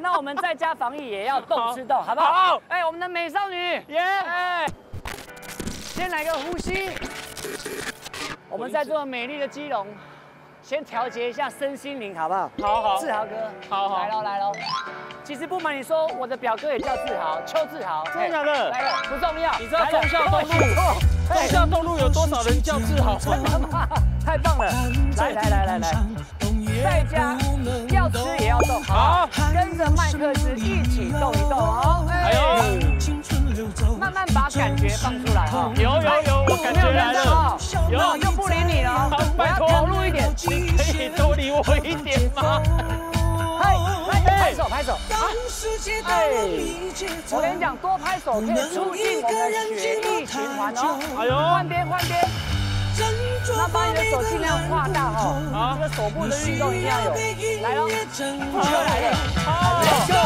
那我们在家防疫也要动吃动，好不好？好。哎，我们的美少女，耶！哎，先来个呼吸。我们在做美丽的基隆，先调节一下身心灵，好不好？好好。志豪哥，好好来喽来喽。其实不瞒你说，我的表哥也叫志豪，邱志豪。真的假的？来了，不重要。你知道忠孝东路？忠孝东路有多少人叫志豪吗？太棒了！来来来来来，在家着麦克斯一起动一动哦。哎呦！慢慢把感觉放出来哈。有有有，我感觉来了。有，又不理你了。我要投入一点，可以多理我一点吗？嗨，来拍手拍手。哎，我跟你讲，多拍手可以促进我们的血液循环哦。哎呦，换边换边。那把你的手尽量画大哈，啊，这个手部的运动一定要有。来喽，副歌来了，Let's go，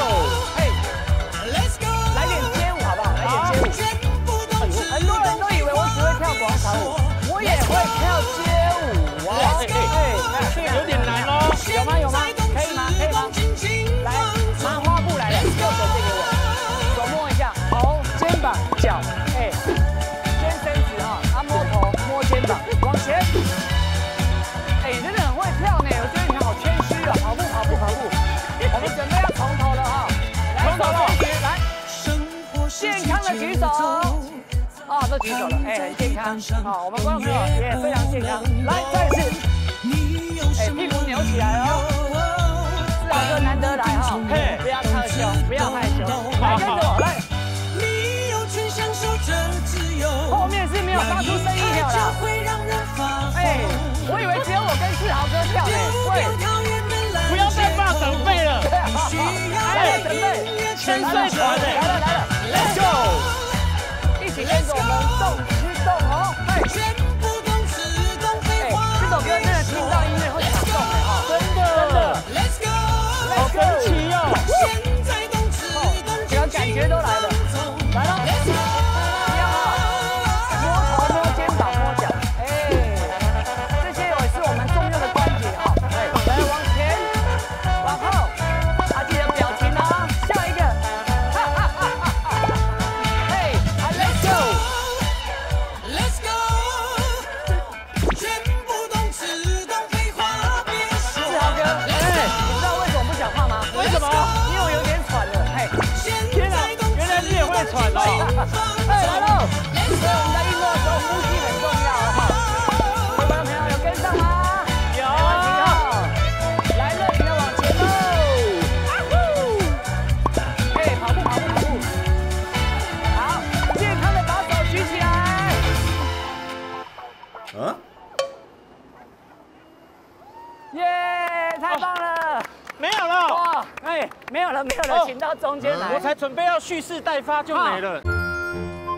都举手了，哎，很健康。好，我们观众朋友也非常健康。来，再一次，哎，屁股扭起来哦。志豪哥难得来哈，嘿，不要害羞，不要害羞，来跟着我来。后面是没有发出声音的啦。哎，我以为只有我跟志豪哥跳呢。喂，不要再骂长辈了。来，准备，千岁团的，起跟着我们动一动哦。哎，来喽！所以我们在运动的时候呼吸很重要哈。各位朋友有跟上吗？有。来，热情的往前喽！哎，跑步跑步跑步。好，健康的把手举起来。嗯？耶，太棒了！没有了。哇，哎，没有了没有了，请到中间来。我才准备要蓄势待发就没了。Thank you.